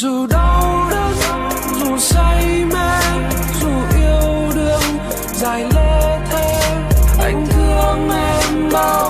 dù đau đớn, dù say mê, dù yêu đương, dài lê thế anh thương em bao